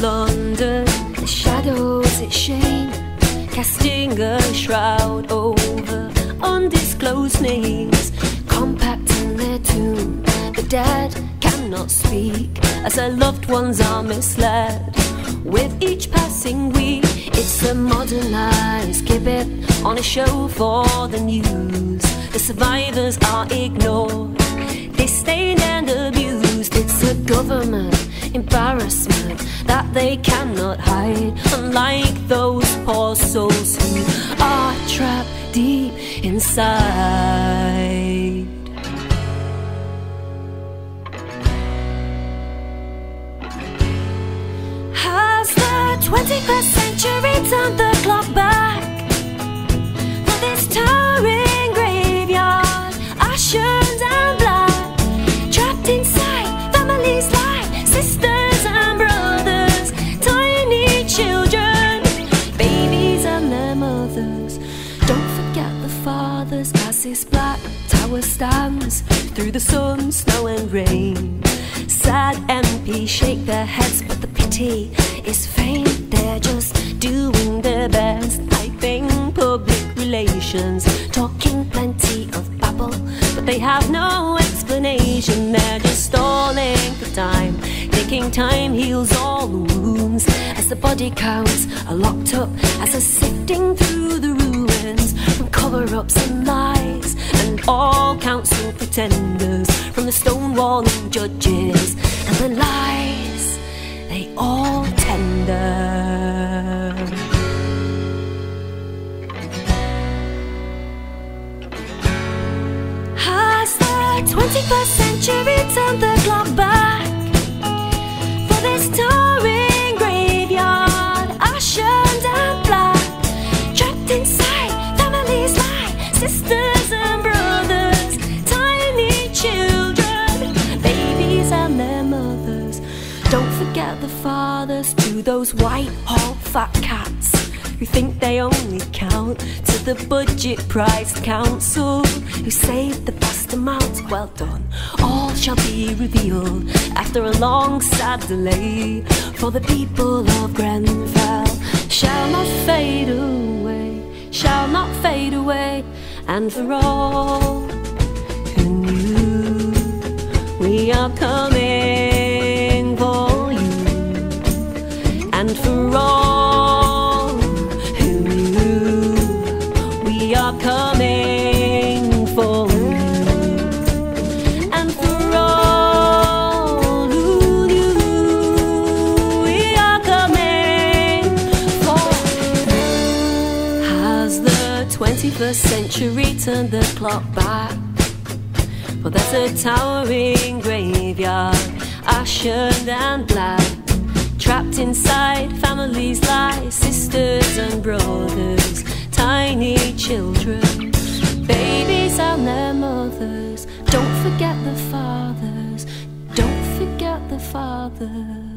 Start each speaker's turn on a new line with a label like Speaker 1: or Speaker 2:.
Speaker 1: London, the shadows its shame, casting a shroud over undisclosed names, compact in their tomb. The dead cannot speak as their loved ones are misled. With each passing week, it's a modernized gibbet on a show for the news. The survivors are ignored, disdained and abused. It's a government embarrassment that they cannot hide. Unlike those poor souls who are trapped deep inside. Has the 21st century turned the clock back? For this towering graveyard, ashes and stands through the sun, snow, and rain. Sad MPs shake their heads, but the pity is faint. They're just doing their best. I think public relations, talking plenty of babble, but they have no explanation. They're just stalling time heals all the wounds. As the body counts are locked up, as they're sifting through the ruins from cover-ups and lies, and all council pretenders, from the stonewalling judges and the lies they all tender. Has the 21st century turned the clock back to those white hall fat cats who think they only count to the budget price council who saved the vast amounts. Well done, all shall be revealed after a long sad delay. For the people of Grenfell shall not fade away, shall not fade away, and for all who knew we are coming 21st century turned the clock back? But there's a towering graveyard, ashen and black. Trapped inside families like sisters and brothers, tiny children, babies and their mothers. Don't forget the fathers, don't forget the fathers.